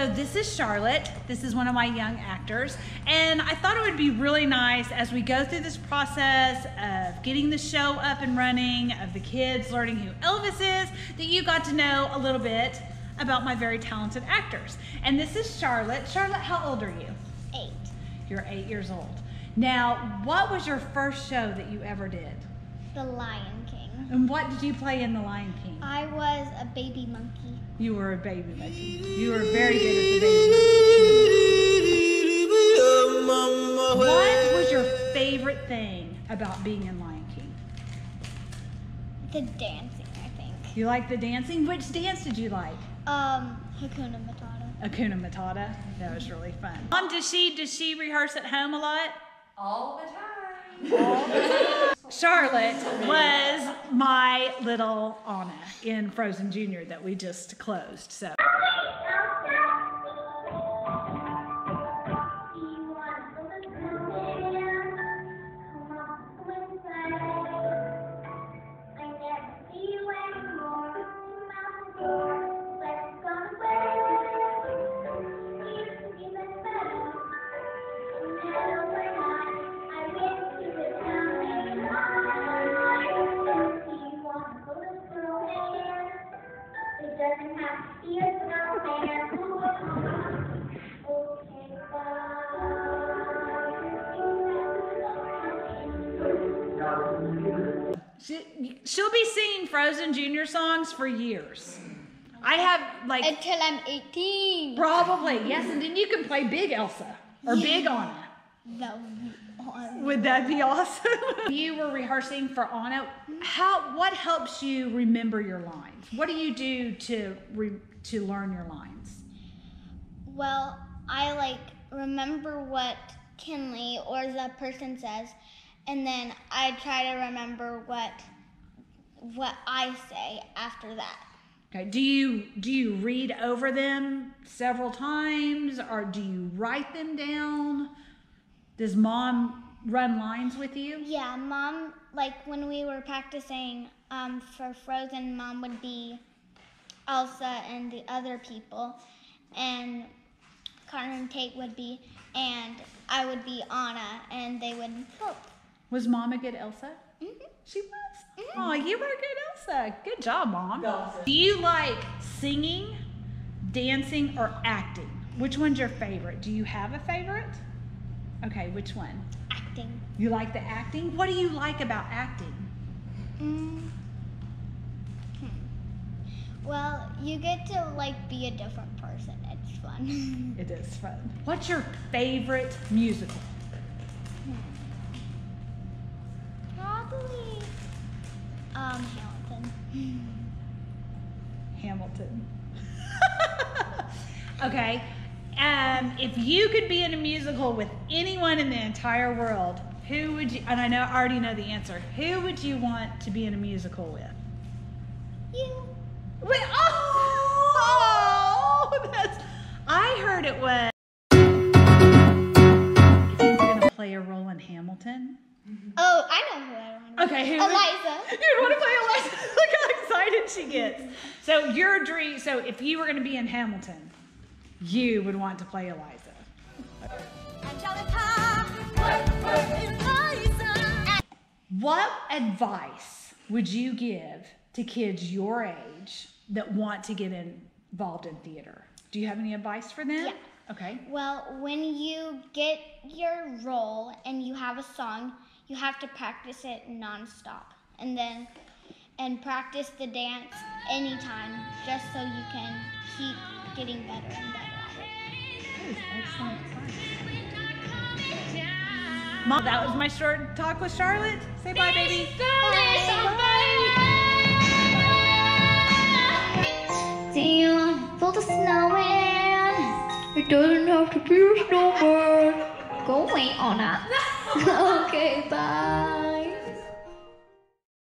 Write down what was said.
So this is Charlotte. This is one of my young actors. And I thought it would be really nice as we go through this process of getting the show up and running, of the kids learning who Elvis is, that you got to know a little bit about my very talented actors. And this is Charlotte. Charlotte, how old are you? Eight. You're eight years old. Now, what was your first show that you ever did? The Lion King. And what did you play in The Lion King? I was a baby monkey. You were a baby monkey. You were very good as a baby monkey. What was your favorite thing about being in Lion King? The dancing, I think. You like the dancing? Which dance did you like? Um, Hakuna Matata. Hakuna Matata. That was really fun. Mom, does she does she rehearse at home a lot? All the time. Charlotte was my little Anna in Frozen Junior that we just closed. So. She, she'll be singing Frozen Junior songs for years. I have like Until I'm 18. probably yes, and then you can play Big Elsa or Big Anna. That would awesome. Would that be awesome? you were rehearsing for Anna. How? What helps you remember your lines? What do you do to re, to learn your lines? Well, I like remember what Kinley or the person says, and then I try to remember what what I say after that. Okay. Do you do you read over them several times, or do you write them down? Does mom run lines with you? Yeah, mom, like when we were practicing um, for Frozen, mom would be Elsa and the other people, and Connor and Tate would be, and I would be Anna, and they would help. Was mom a good Elsa? hmm She was. Oh, you were a good Elsa. Good job, mom. Elsa. Do you like singing, dancing, or acting? Which one's your favorite? Do you have a favorite? Okay, which one? Acting. You like the acting? What do you like about acting? Mm. Hmm. Well, you get to like be a different person. It's fun. It is fun. What's your favorite musical? Hamilton. Hamilton. okay. Um, if you could be in a musical with anyone in the entire world, who would you? And I know I already know the answer. Who would you want to be in a musical with? You. Mm-hmm. Oh, I know who I want. to. Okay, who? Eliza. You'd want to play Eliza. Look how excited she mm-hmm. gets. So your dream. So if you were going to be in Hamilton, you would want to play Eliza. What advice would you give to kids your age that want to get involved in theater? Do you have any advice for them? Yeah. Okay. Well, when you get your role and you have a song, you have to practice it nonstop, and then and practice the dance anytime, just so you can keep getting better and better at it. That is excellent advice. Mom, that was my short talk with Charlotte. Say bye, baby. Do you want to build a snowman? It doesn't have to be a snowman. Go away, Anna. okay, bye.